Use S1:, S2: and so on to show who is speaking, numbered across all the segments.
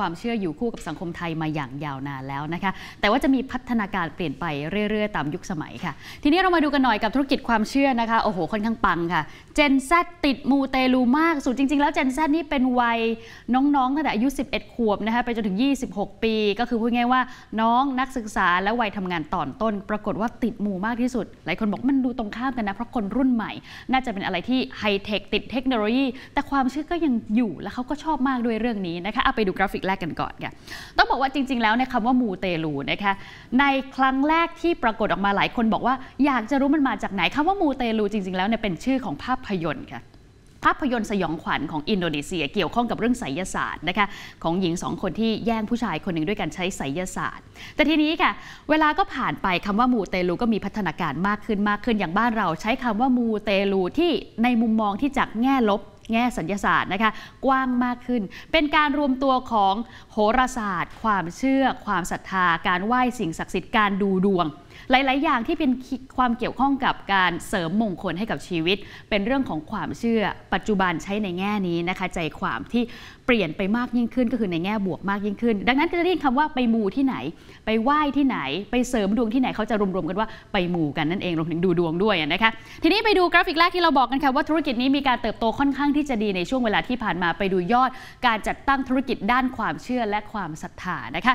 S1: ความเชื่ออยู่คู่กับสังคมไทยมาอย่างยาวนานแล้วนะคะ แต่ว่าจะมีพัฒนาการเปลี่ยนไปเรื่อย ๆ ตามยุคสมัยค่ะ ทีนี้เรามาดูกันหน่อยกับธุรกิจความเชื่อนะคะ โอ้โห ค่อนข้างปังค่ะ เจน Z ติดมูเตลูมากสุดจริง ๆ แล้วเจน Z นี่เป็นวัยน้องๆตั้งแต่อายุ 11 ขวบนะคะไปจนถึง 26 ปี ก็คือพูดง่ายว่าน้องนักศึกษาและวัยทำงานตอนต้น ปรากฏว่าติดมูมากที่สุด หลายคนบอกมันดูตรงข้ามกันนะเพราะคนรุ่นใหม่ น่าจะเป็นอะไรที่ไฮเทคติดเทคโนโลยี แต่ความเชื่อก็ยังอยู่และเขาก็ชอบมากด้วยเรื่องนี้นะคะเอาไปดูกราฟิกแรกกันก่อนค่ะต้องบอกว่าจริง ๆ แล้วในคำว่ามูเตลูนะคะในครั้งแรกที่ปรากฏออกมาหลายคนบอกว่า อยากจะรู้มันมาจากไหนคำว่ามูเตลูจริง ๆ แล้วเนี่ยเป็นชื่อของภาพยนตร์ค่ะ ภาพยนตร์สยองขวัญของอินโดนีเซีย เกี่ยวข้องกับเรื่องไสยศาสตร์นะคะของหญิงสองคนที่แย่งผู้ชายคนหนึ่งด้วยการใช้ไสยศาสตร์ แต่ทีนี้ค่ะเวลาก็ผ่านไปคำว่ามูเตลูก็มีพัฒนาการมากขึ้นมากขึ้นอย่างบ้านเรา ใช้คำว่ามูเตลูที่ในมุมมองที่จากแง่ลบแง่สัญญาศาสตร์นะคะกว้างมากขึ้น เป็นการรวมตัวของโหราศาสตร์ ความเชื่อ ความศรัทธา การไหว้สิ่งศักดิ์สิทธิ์การดูดวง หลาย ๆ อย่างที่เป็นความเกี่ยวข้องกับการเสริมมงคลให้กับชีวิต เป็นเรื่องของความเชื่อปัจจุบันใช้ในแง่นี้นะคะ ใจความที่เปลี่ยนไปมากยิ่งขึ้นก็คือในแง่บวกมากยิ่งขึ้น ดังนั้นจะเรียกคำว่าไปมูที่ไหน ไปไหว้ที่ไหน ไปเสริมดวงที่ไหนเขาจะรวม ๆ กันว่าไปมูกันนั่นเองรวมถึงดูดวงด้วยนะคะทีนี้ไปดูกราฟิกแรกที่เราบอกกันค่ะว่าธุรกิจนี้มีการเติบโตค่อนข้างที่จะดีในช่วงเวลาที่ผ่านมาไปดูยอด การจัดตั้งธุรกิจด้านความเชื่อและความศรัทธานะคะ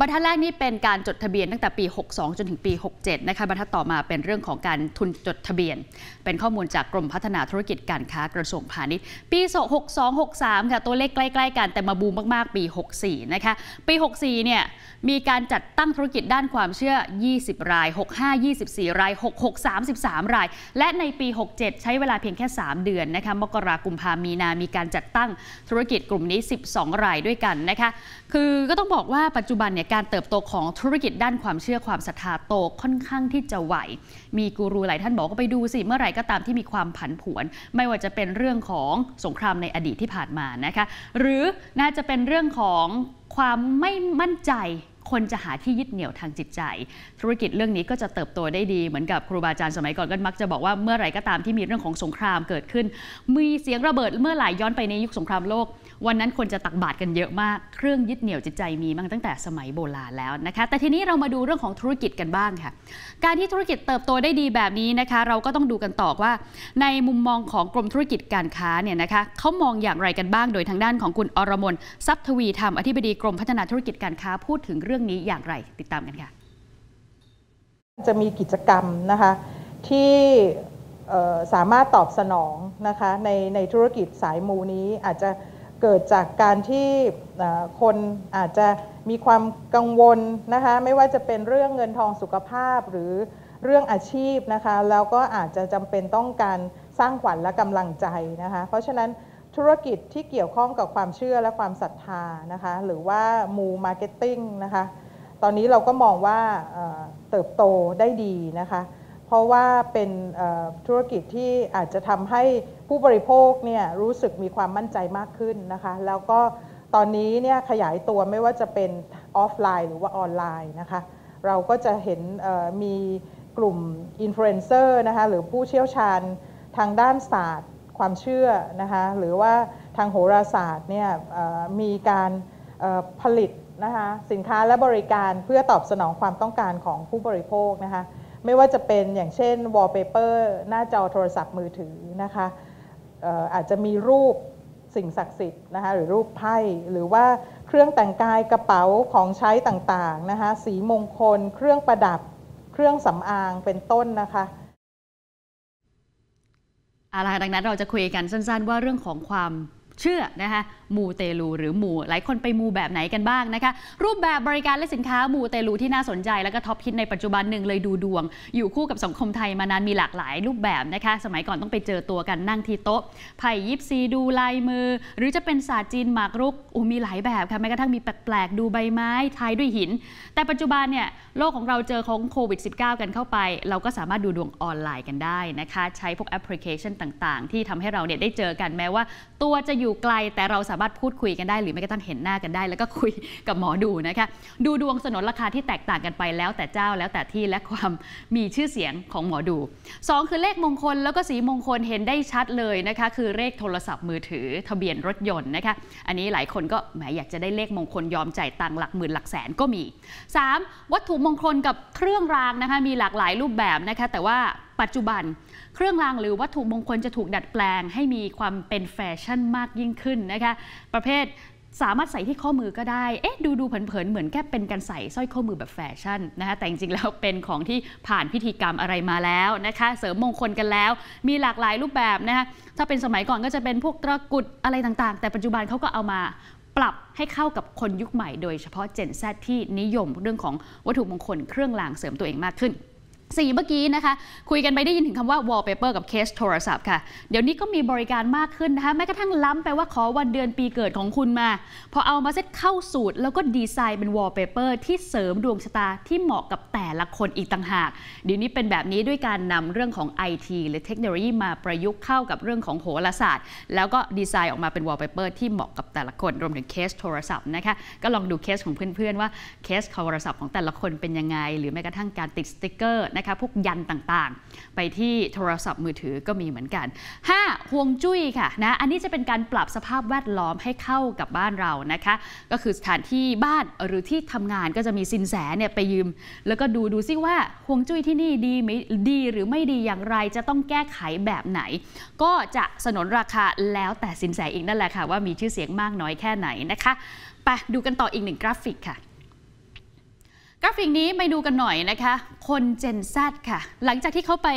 S1: บรรทัดแรกนี่เป็นการจดทะเบียนตั้งแต่ปี 62 จนถึงปี 67 นะคะ บรรทัดต่อมาเป็นเรื่องของการทุนจดทะเบียน เป็นข้อมูลจากกรมพัฒนาธุรกิจการค้ากระทรวงพาณิชย์ ปี 62 63 ค่ะ ตัวเลขใกล้ ๆ กันแต่มาบูมมาก ๆ ปี 64 นะคะ ปี 64 เนี่ย มีการจัดตั้งธุรกิจด้านความเชื่อ 20 ราย 65 24 ราย 66 33 ราย และในปี 67 ใช้เวลาเพียงแค่ 3 เดือนนะคะ มกราคมกุมภามีนา มีการจัดตั้งธุรกิจกลุ่มนี้ 12 รายด้วยกันนะคะ คือก็ต้องบอกว่าปัจจุบันเนี่ยการเติบโตของธุรกิจด้านความเชื่อความศรัทธาโตค่อนข้างที่จะไหว มีกูรูหลายท่านบอกก็ไปดูสิเมื่อไหร่ก็ตามที่มีความผันผวน ไม่ว่าจะเป็นเรื่องของสงครามในอดีตที่ผ่านมานะคะ หรือน่าจะเป็นเรื่องของความไม่มั่นใจ คนจะหาที่ยึดเหนี่ยวทางจิตใจ ธุรกิจเรื่องนี้ก็จะเติบโตได้ดีเหมือนกับครูบาอาจารย์สมัยก่อนก็มักจะบอกว่าเมื่อไหร่ก็ตามที่มีเรื่องของสงครามเกิดขึ้น มีเสียงระเบิดเมื่อไหร่ย้อนไปในยุคสงครามโลก วันนั้นคนจะตักบาตรกันเยอะมาก เครื่องยึดเหนี่ยวจิตใจมีมาตั้งแต่สมัยโบราณแล้วนะคะ แต่ทีนี้เรามาดูเรื่องของธุรกิจกันบ้างค่ะ การที่ธุรกิจเติบโตได้ดีแบบนี้นะคะ เราก็ต้องดูกันต่อว่า ในมุมมองของกรมธุรกิจการค้าเนี่ยนะคะเขามองอย่างไรกันบ้าง โดยทางด้านของคุณอรมนทรัพย์ทวีธรรมอธิบดีกรมพัฒนาธุรกิจการค้าพูดถึงเรื่องรื่องนี้อย่างไรติดตามกันค่ะ
S2: จะมีกิจกรรมนะคะที่สามารถตอบสนองนะคะในในธุรกิจสายมูนี้อาจจะเกิดจากการที่คนอาจจะมีความกังวลนะคะไม่ว่าจะเป็นเรื่องเงินทองสุขภาพหรือเรื่องอาชีพนะคะแล้วก็อาจจะจำเป็นต้องการสร้างขวัญและกำลังใจนะคะเพราะฉะนั้น ธุรกิจที่เกี่ยวข้องกับความเชื่อและความศรัทธานะคะหรือว่ามู marketing นะคะตอนนี้เราก็มองว่าเติบโตได้ดีนะคะเพราะว่าเป็นธุรกิจที่อาจจะทำให้ผู้บริโภคเนี่ยรู้สึกมีความมั่นใจมากขึ้นนะคะแล้วก็ตอนนี้เนี่ยขยายตัวไม่ว่าจะเป็นออฟไลน์หรือว่าออนไลน์นะคะเราก็จะเห็นมีกลุ่มอินฟลูเอนเซอร์นะคะหรือผู้เชี่ยวชาญทางด้านศาสตร์ ความเชื่อนะคะหรือว่าทางโหราศาสตร์เนี่ยมีการผลิตนะคะสินค้าและบริการเพื่อตอบสนองความต้องการของผู้บริโภคนะคะไม่ว่าจะเป็นอย่างเช่นวอลเปเปอร์หน้าจอโทรศัพท์มือถือนะคะอาจจะมีรูปสิ่งศักดิ์สิทธิ์นะคะหรือรูปไพ่หรือว่าเครื่องแต่งกายกระเป๋าของใช้ต่างๆนะคะสีมงคล เครื่องประดับ เครื่องสำอางเป็นต้นนะคะ
S1: เอาละดังนั้นเราจะคุยกันสั้น ๆ ว่าเรื่องของความ เชื่อนะคะมูเตลูหรือมูหลายคนไปมูแบบไหนกันบ้างนะคะ รูปแบบบริการและสินค้ามูเตลูที่น่าสนใจ แล้วก็ท็อปฮิตในปัจจุบันหนึ่งเลยดูดวง อยู่คู่กับสังคมไทยมานานมีหลากหลายรูปแบบนะคะ สมัยก่อนต้องไปเจอตัวกันนั่งที่โต๊ะไพ่ยิปซีดูลายมือ หรือจะเป็นศาสตร์จีนหมากรุกอูมีหลายแบบค่ะแม้กระทั่งมีแปลกๆ ดูใบไม้ทายด้วยหิน แต่ปัจจุบันเนี่ยโลกของเราเจอของโควิด -19 กันเข้าไป เราก็สามารถดูดวงออนไลน์กันได้นะคะ ใช้พวกแอปพลิเคชันต่าง ๆ ที่ทำให้เราเนี่ยได้เจอกันแม้ว่าตัวจะอยู่อยู่ไกลแต่เราสามารถพูดคุยกันได้ หรือแม้กระทั่งเห็นหน้ากันได้ แล้วก็คุยกับหมอดูนะคะ ดูดวงสนนราคาที่แตกต่างกันไปแล้วแต่เจ้าแล้วแต่ที่และความมีชื่อเสียงของหมอดู 2 คือเลขมงคลแล้วก็สีมงคลเห็นได้ชัดเลยนะคะ คือเลขโทรศัพท์มือถือทะเบียนรถยนต์นะคะ อันนี้หลายคนก็แหมอยากจะได้เลขมงคลยอมจ่ายตังค์หลักหมื่นหลักแสนก็มี 3. วัตถุมงคลกับเครื่องรางนะคะมีหลากหลายรูปแบบนะคะ แต่ว่าปัจจุบัน เครื่องรางหรือวัตถุมงคลจะถูกดัดแปลง ให้มีความเป็นแฟชั่นมากยิ่งขึ้นนะคะ ประเภทสามารถใส่ที่ข้อมือก็ได้ เอ๊ะ ดูดูเผินๆ เหมือนแค่เป็นการใส่สร้อยข้อมือแบบแฟชั่นนะคะแต่จริงๆ แล้วเป็นของที่ผ่านพิธีกรรมอะไรมาแล้วนะคะ เสริมมงคลกันแล้ว มีหลากหลายรูปแบบนะคะ ถ้าเป็นสมัยก่อนก็จะเป็นพวกตะกุดอะไรต่างๆ แต่ปัจจุบันเขาก็เอามาปรับให้เข้ากับคนยุคใหม่ โดยเฉพาะ Gen Z ที่นิยมเรื่องของวัตถุมงคลเครื่องรางเสริมตัวเองมากขึ้น สี่เมื่อกี้นะคะ คุยกันไปได้ยินถึงคำว่า wallpaper กับเคสโทรศัพท์ค่ะ เดี๋ยวนี้ก็มีบริการมากขึ้นนะคะ แม้กระทั่งล้ำไปว่าขอวันเดือนปีเกิดของคุณมา พอเอามาเซตเข้าสูตร แล้วก็ดีไซน์เป็น wallpaper ที่เสริมดวงชะตาที่เหมาะกับแต่ละคนอีกต่างหาก เดี๋ยวนี้เป็นแบบนี้ด้วยการนำเรื่องของ IT หรือเทคโนโลยีมาประยุกต์เข้ากับเรื่องของโหราศาสตร์ แล้วก็ดีไซน์ออกมาเป็น wallpaper ที่เหมาะกับแต่ละคนรวมถึงเคสโทรศัพท์นะคะก็ลองดูเคสของเพื่อนๆว่าเคสโทรศัพท์ของแต่ละคนเป็นยังไง หรือแม้กระทั่งการติดสติกเกอร์นะคะพวกยันต่างๆ ไปที่โทรศัพท์มือถือก็มีเหมือนกัน 5. ฮวงจุ้ยค่ะนะอันนี้จะเป็นการปรับสภาพแวดล้อมให้เข้ากับบ้านเรานะคะ ก็คือสถานที่บ้านหรือที่ทำงานก็จะมีซินแสเนี่ยไปยืน แล้วก็ดูดูซิว่าฮวงจุ้ยที่นี่ดีไหมดีหรือไม่ดีอย่างไรจะต้องแก้ไขแบบไหน ก็จะสนนราคาแล้วแต่ซินแสอีกนั่นแหละค่ะ ว่ามีชื่อเสียงมากน้อยแค่ไหนนะคะไปดูกันต่ออีกหนึ่งกราฟิกค่ะ กราฟิกนี้ไปดูกันหน่อยนะคะ คน Gen Z ค่ะ หลังจากที่เขาไป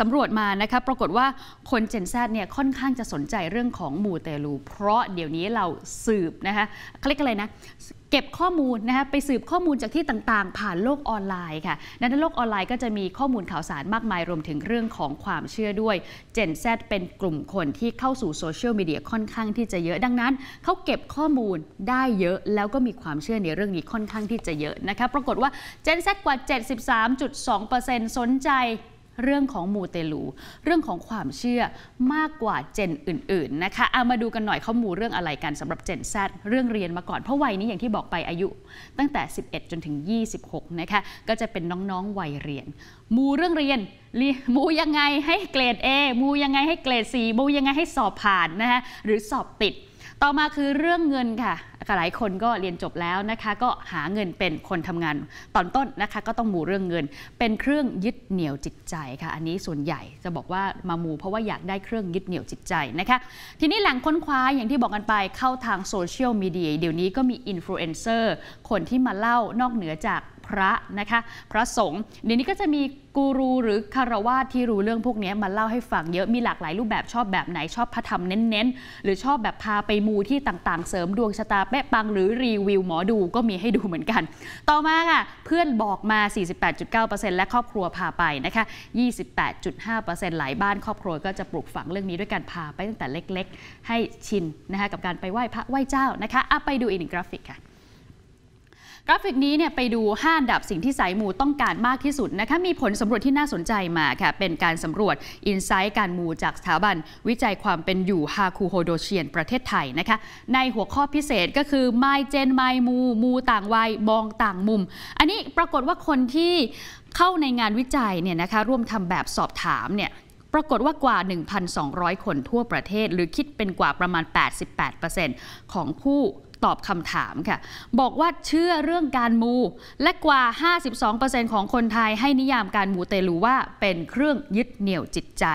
S1: สำรวจมานะคะ ปรากฏว่าคนเจน Z เนี่ยค่อนข้างจะสนใจเรื่องของมูเตลู เพราะเดี๋ยวนี้เราสืบนะคะเขาเรียกอะไรนะ เก็บข้อมูลนะคะไปสืบข้อมูลจากที่ต่างๆ ผ่านโลกออนไลน์ค่ะในโลกออนไลน์ก็จะมีข้อมูลข่าวสารมากมายรวมถึงเรื่องของความเชื่อด้วย Gen Z เป็นกลุ่มคนที่เข้าสู่โซเชียลมีเดียค่อนข้างที่จะเยอะดังนั้นเขาเก็บข้อมูลได้เยอะ แล้วก็มีความเชื่อในเรื่องนี้ค่อนข้างที่จะเยอะนะคะปรากฏว่า Gen Z กว่า 73.2%สนใจ เรื่องของมูเตลู เรื่องของความเชื่อมากกว่าเจนอื่น ๆ นะคะเอามาดูกันหน่อยเขามูเรื่องอะไรกันสำหรับเจน Z เรื่องเรียนมาก่อน เพราะวัยนี้อย่างที่บอกไปอายุ ตั้งแต่ 11 จนถึง 26 นะคะ ก็จะเป็นน้องๆวัยเรียน มูเรื่องเรียนเรียนมูยังไงให้เกรด A มูยังไงให้เกรด C มูยังไงให้สอบผ่านนะคะหรือสอบติด ต่อมาคือเรื่องเงินค่ะ หลายคนก็เรียนจบแล้วนะคะ ก็หาเงินเป็นคนทำงานตอนต้นนะคะ ก็ต้องมูเรื่องเงิน เป็นเครื่องยึดเหนี่ยวจิตใจค่ะ อันนี้ส่วนใหญ่จะบอกว่ามามูเพราะว่าอยากได้เครื่องยึดเหนี่ยวจิตใจนะคะ ทีนี้แหล่งค้นคว้าอย่างที่บอกกันไปเข้าทางโซเชียลมีเดียเดี๋ยวนี้ก็มีอินฟลูเอนเซอร์คนที่มาเล่านอกเหนือจาก พระนะคะ พระสงฆ์เดี๋ยวนี้ก็จะมีกูรูหรือฆราวาสที่รู้เรื่องพวกนี้มาเล่าให้ฟังเยอะมีหลากหลายรูปแบบชอบแบบไหนชอบพระธรรมเน้นๆ หรือชอบแบบพาไปมูที่ต่างๆ เสริมดวงชะตาแปะปังหรือรีวิวหมอดูก็มีให้ดูเหมือนกัน ต่อมาค่ะเพื่อนบอกมา 48.9%และครอบครัวพาไปนะคะ 28.5%หลายบ้านครอบครัวก็จะปลูกฝังเรื่องนี้ด้วยการพาไปตั้งแต่เล็กๆ ให้ชินนะคะกับการไปไหว้พระไหว้เจ้านะคะอไปดูอีกหนึ่งกราฟิกค่ะ กราฟิกนี้เนี่ยไปดู 5 อันดับสิ่งที่สายมูต้องการมากที่สุดนะคะมีผลสำรวจที่น่าสนใจมาค่ะ เป็นการสำรวจ insight การมูจากสถาบัน วิจัยความเป็นอยู่ฮาคูโฮโดอาเซียนประเทศไทยนะคะ ในหัวข้อพิเศษก็คือ My Gen My มูมูต่างวัยมองต่างมุม อันนี้ปรากฏว่าคนที่เข้าในงานวิจัยเนี่ยนะคะร่วมทำแบบสอบถามเนี่ยปรากฏว่ากว่า 1,200 คนทั่วประเทศ หรือคิดเป็นกว่าประมาณ 88%ของผู้ ตอบคำถามค่ะ บอกว่าเชื่อเรื่องการมู และกว่า 52%ของคนไทยให้นิยามการมูเตลูว่าเป็นเครื่องยึดเหนี่ยวจิตใจ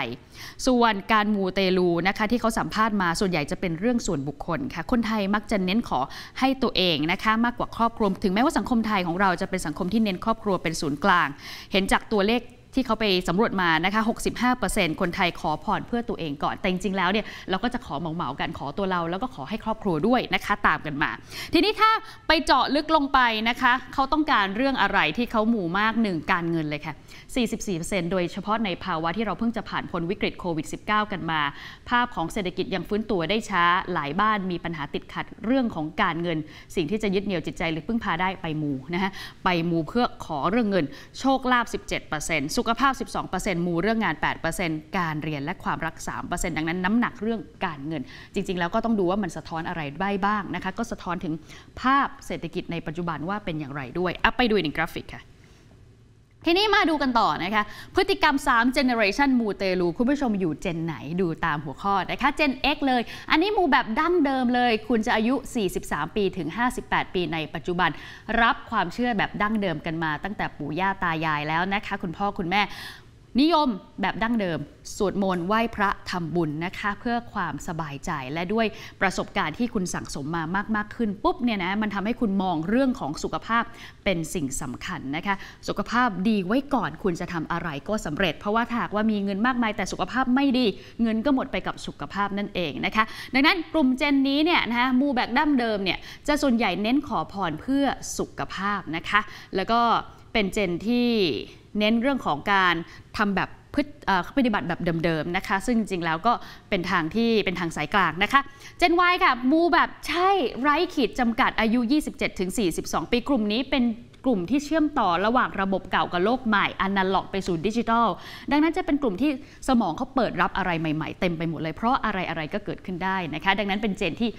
S1: ส่วนการมูเตลูนะคะที่เขาสัมภาษณ์มาส่วนใหญ่จะเป็นเรื่องส่วนบุคคลค่ะ คนไทยมักจะเน้นขอให้ตัวเองนะคะมากกว่าครอบครัวถึงแม้ว่าสังคมไทยของเราจะเป็นสังคมที่เน้นครอบครัวเป็นศูนย์กลาง เห็นจากตัวเลข ที่เขาไปสำรวจมานะคะ 65%คนไทยขอผ่อนเพื่อตัวเองก่อน แต่จริงๆ แล้วเนี่ยเราก็จะขอเหมาๆกันขอตัวเรา แล้วก็ขอให้ครอบครัวด้วยนะคะตามกันมา ทีนี้ถ้าไปเจาะลึกลงไปนะคะเขาต้องการเรื่องอะไรที่เขาหมู่มากหนึ่งการเงินเลยค่ะ 44%โดยเฉพาะในภาวะที่เราเพิ่งจะผ่านพ้นวิกฤตโควิด -19 กันมา ภาพของเศรษฐกิจยังฟื้นตัวได้ช้า หลายบ้านมีปัญหาติดขัดเรื่องของการเงิน สิ่งที่จะยึดเหนี่ยวจิตใจหรือพึ่งพาได้ไปมูนะคะไปมูเพื่อขอเรื่องเงิน โชคลาภ17%สุขขภาพ 12%มูเรื่องงาน 8%การเรียนและความรัก 3%ดังนั้นน้ำหนักเรื่องการเงิน จริง ๆ แล้วก็ต้องดูว่ามันสะท้อนอะไรได้บ้างนะคะ ก็สะท้อนถึงภาพเศรษฐกิจในปัจจุบันว่าเป็นอย่างไรด้วยอะไปดูอีกหนึ่งกราฟิกค่ะ ทีนี้มาดูกันต่อนะคะ พฤติกรรม 3 generation มูเตลู คุณผู้ชมอยู่เจนไหนดูตามหัวข้อนะคะเจน X เลย อันนี้มูแบบดั้งเดิมเลย คุณจะอายุ 43 ปีถึง 58 ปีในปัจจุบัน รับความเชื่อแบบดั้งเดิมกันมาตั้งแต่ปู่ย่าตายายแล้วนะคะ คุณพ่อคุณแม่ นิยมแบบดั้งเดิม สวดมนต์ไหว้พระทำบุญนะคะ เพื่อความสบายใจและด้วยประสบการณ์ที่คุณสั่งสมมามากมากขึ้นปุ๊บเนี่ยนะมันทำให้คุณมองเรื่องของสุขภาพเป็นสิ่งสำคัญนะคะ สุขภาพดีไว้ก่อนคุณจะทำอะไรก็สำเร็จ เพราะว่าถ้าหากว่ามีเงินมากมายแต่สุขภาพไม่ดี เงินก็หมดไปกับสุขภาพนั่นเองนะคะ ดังนั้นกลุ่มเจนนี้เนี่ยนะคะมูแบบดั้งเดิมเนี่ยจะส่วนใหญ่เน้นขอพรเพื่อสุขภาพนะคะ แล้วก็ เป็นเจนที่เน้นเรื่องของการทำแบบพฤปฏิบัติแบบเดิมๆนะคะ ซึ่งจริงๆแล้วก็เป็นทางที่เป็นทางสายกลางนะคะเจน Y ค่ะมูแบบใช่ไร้ขีดจำกัดอายุ 27-42 ปีกลุ่มนี้เป็น กลุ่มที่เชื่อมต่อระหว่างระบบเก่ากับโลกใหม่อนาล็อกไปสู่ดิจิทัล ดังนั้นจะเป็นกลุ่มที่สมองเขาเปิดรับอะไรใหม่ๆ เต็มไปหมดเลยเพราะอะไรอะไรๆก็เกิดขึ้นได้นะคะ ดังนั้นเป็นเจนที่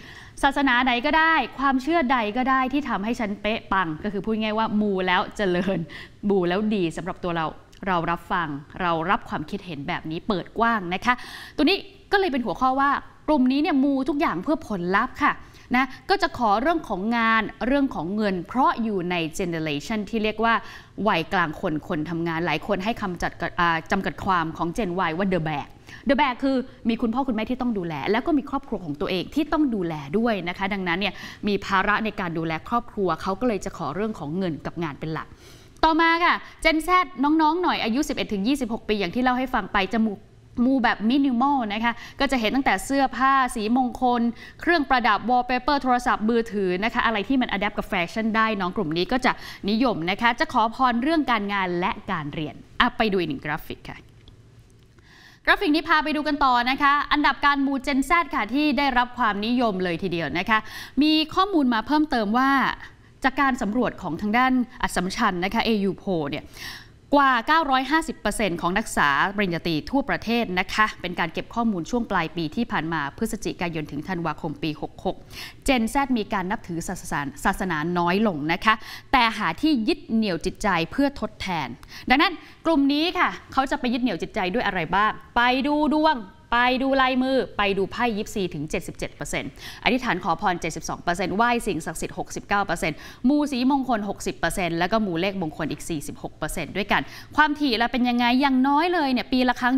S1: ศาสนาใดก็ได้ ความเชื่อใดก็ได้ที่ทำให้ฉันเป๊ะปัง ก็คือพูดง่ายว่ามูแล้วเจริญบูแล้วดีสำหรับตัวเราเรารับฟังเรารับความคิดเห็นแบบนี้เปิดกว้างนะคะ ตัวนี้ก็เลยเป็นหัวข้อว่ากลุ่มนี้เนี่ยมูทุกอย่างเพื่อผลลัพธ์ค่ะ นะก็จะขอเรื่องของงานเรื่องของเงิน เพราะอยู่ในเจเนเรชันที่เรียกว่าวัยกลางคนคนทำงานหลายคนให้คำจัดจำกัดความของเจนวัยว่าเดอะแบกเดอะแบกคือมีคุณพ่อคุณแม่ที่ต้องดูแล แล้วก็มีครอบครัวของตัวเองที่ต้องดูแลด้วยนะคะ ดังนั้นเนี่ยมีภาระในการดูแลครอบครัวเขาก็เลยจะขอเรื่องของเงินกับงานเป็นหลัก ต่อมาค่ะGen Z น้องๆ หน่อยอายุ 11-26 ปีอย่างที่เล่าให้ฟังไปจะมู มูแบบมินิมอลนะคะ ก็จะเห็นตั้งแต่เสื้อผ้าสีมงคล เครื่องประดับวอลเปเปอร์โทรศัพท์มือถือนะคะ อะไรที่มัน adapt กับแฟชั่นได้น้องกลุ่มนี้ก็จะนิยมนะคะ จะขอพรเรื่องการงานและการเรียนอะไปดูอีกหนึ่งกราฟิกค่ะกราฟิกนี้พาไปดูกันต่อนะคะ อันดับการมูเจนแซค่ะที่ได้รับความนิยมเลยทีเดียวนะคะ มีข้อมูลมาเพิ่มเติมว่า จากการสำรวจของทางด้านอัสมชัญนะคะ AU p o เนี่ย กว่า 950%ของนักศึกษาปริญญาตรีทั่วประเทศนะคะ เป็นการเก็บข้อมูลช่วงปลายปีที่ผ่านมาพฤศจิกายนถึงธันวาคมปี 66 เจนแซมีการนับถือศาสนาศาสนาน้อยลงนะคะ แต่หาที่ยึดเหนี่ยวจิตใจเพื่อทดแทน ดังนั้นกลุ่มนี้ค่ะ เขาจะไปยึดเหนี่ยวจิตใจด้วยอะไรบ้าง ไปดูดวง ไปดูลายมือไปดูไพ่ยิปซีถึง 77%อธิษฐานขอพร 72%ไหว้สิ่งศักดิ์สิทธิ์ 69%มูสีมงคล 60%แล้วก็มูเลขมงคลอีก 46%ด้วยกัน ความถี่ละเป็นยังไงอย่างน้อยเลยเนี่ยปีละครั้ง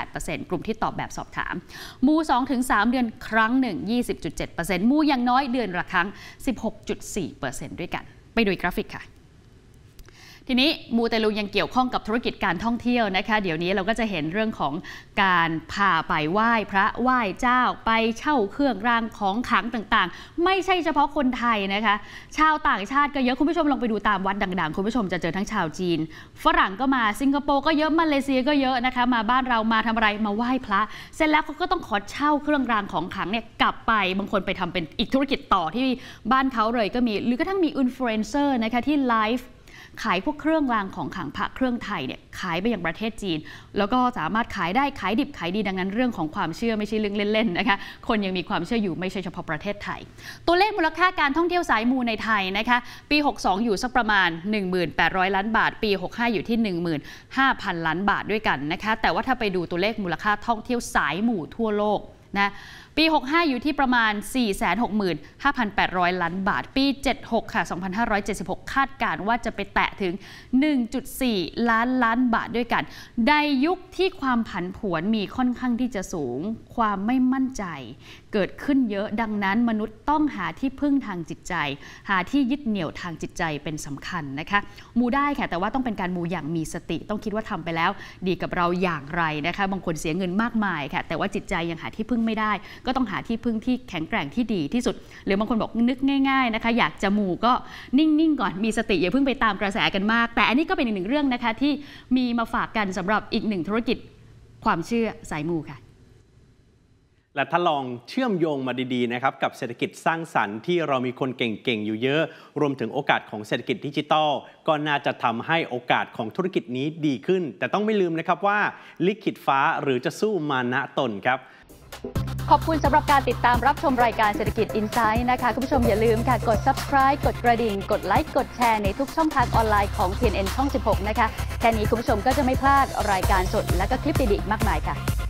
S1: 28%กลุ่มที่ตอบแบบสอบถาม มู2-3 เดือนครั้งหนึ่ง20.7%มูอย่างน้อยเดือนละครั้ง 16.4%ด้วยกัน ไปดูอีกกราฟิกค่ะ ทีนี้มูเตลูยังเกี่ยวข้องกับธุรกิจการท่องเที่ยวนะคะ เดี๋ยวนี้เราก็จะเห็นเรื่องของการพาไปไหว้พระไหว้เจ้าไปเช่าเครื่องรางของขลังต่างๆ ไม่ใช่เฉพาะคนไทยนะคะ ชาวต่างชาติก็เยอะคุณผู้ชมลองไปดูตามวัดดังๆ คุณผู้ชมจะเจอทั้งชาวจีน ฝรั่งก็มาสิงคโปร์ก็เยอะมาเลเซียก็เยอะนะคะ มาบ้านเรามาทำอะไรมาไหว้พระ เสร็จแล้วเขาก็ต้องขอเช่าเครื่องรางของขลังเนี่ยกลับไปบางคนไปทำเป็นอีกธุรกิจต่อที่บ้านเขาเลยก็มีหรือกระทั่งมีอินฟลูเอนเซอร์นะคะที่ไลฟ์ ขายพวกเครื่องรางของขลังพระเครื่องไทยเนี่ยขายไปยังประเทศจีน แล้วก็สามารถขายได้ขายดิบขายดีดังนั้นเรื่องของความเชื่อไม่ใช่เรื่องเล่นๆนะคะคนยังมีความเชื่ออยู่ไม่ใช่เฉพาะประเทศไทย ตัวเลขมูลค่าการท่องเที่ยวสายมูในไทยนะคะปี 62 อยู่สักประมาณ 1,800 ล้านบาท ปี 65 อยู่ที่ 15,000 ล้านบาทด้วยกันนะคะแต่ว่าถ้าไปดูตัวเลขมูลค่าท่องเที่ยวสายหมู่ทั่วโลกนะปี 65 อยู่ที่ประมาณ 465,800 ล้านบาท ปี 76 ค่ะ 2576 คาดการว่าจะไปแตะถึง 1.4 ล้านล้านบาทด้วยกัน ในยุคที่ความผันผวนมีค่อนข้างที่จะสูง ความไม่มั่นใจ เกิดขึ้นเยอะ ดังนั้นมนุษย์ต้องหาที่พึ่งทางจิตใจ หาที่ยึดเหนี่ยวทางจิตใจเป็นสำคัญนะคะ มูได้ค่ะ แต่ว่าต้องเป็นการมูอย่างมีสติ ต้องคิดว่าทำไปแล้ว ดีกับเราอย่างไรนะคะ บางคนเสียเงินมากมายค่ะ แต่ว่าจิตใจยังหาที่พึ่งไม่ได้ก็ต้องหาที่พึ่งที่แข็งแกร่งที่ดีที่สุด หรือบางคนบอกนึกง่ายๆนะคะ อยากจะมูก็นิ่งๆก่อนมีสติอย่าเพิ่งไปตามกระแสกันมาก แต่อันนี้ก็เป็นอีกหนึ่งเรื่องนะคะที่มีมาฝากกันสำหรับอีกหนึ่งธุรกิจความเชื่อสายมูค่ะ
S3: และถ้าลองเชื่อมโยงมาดีๆนะครับกับเศรษฐกิจสร้างสรรค์ที่เรามีคนเก่งๆ อยู่เยอะ รวมถึงโอกาสของเศรษฐกิจดิจิทัลก็น่าจะทำให้โอกาสของธุรกิจนี้ดีขึ้น แต่ต้องไม่ลืมนะครับว่าลิขิตฟ้าหรือจะสู้มานะตนครับ
S1: ขอบคุณสำหรับการติดตามรับชมรายการเศรษฐกิจ Insight นะคะ คุณผู้ชมอย่าลืมค่ะ กด subscribe กดกระดิ่ง กดไลค์ กดแชร์ในทุกช่องทางออนไลน์ของ TNN ช่อง 16 นะคะ แค่นี้คุณผู้ชมก็จะไม่พลาดรายการสดและก็คลิปดีๆมากมายค่ะ